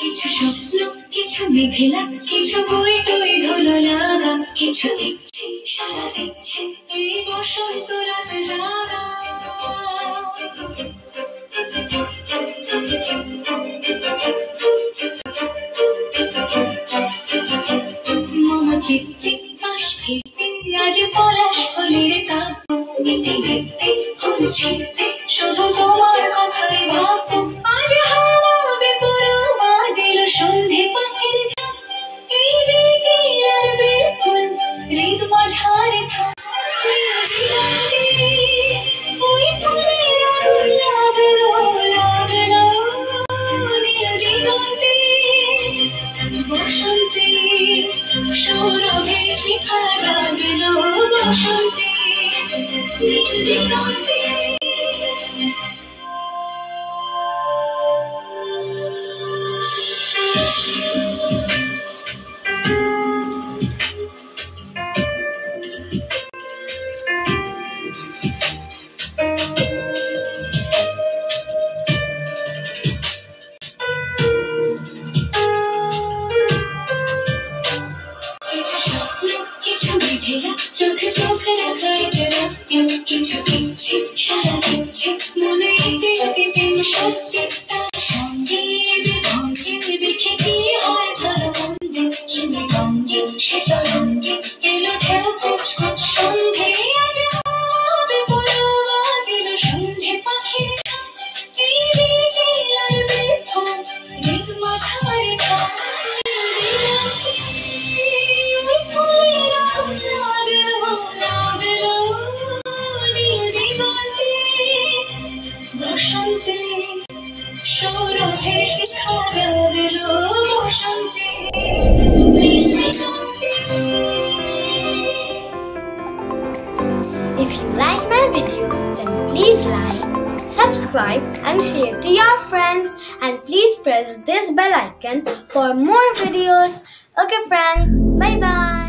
কিছু স্বপ্ন, কিছু মেঘেলা, কিছু বই টই ধুলো লাগা, কিছু দেখছে সারা দেখছে এই বসন্ত রাত যারা মম চিত্তে পাশ ফিরতে, আজ পলাশ ফুলের কাপ নিতে নিতে ফুল ছিটতে শুধু তোমার কথাই ভাব। সৌরভে শিখা জাগলো বসন্তে। বসন্তে সৌরভে শিখা জাগলো বসন্তে নীল দিগন্তে If you like my video, then please like, subscribe and share to your friends and please press this bell icon for more videos. Okay friends, bye bye.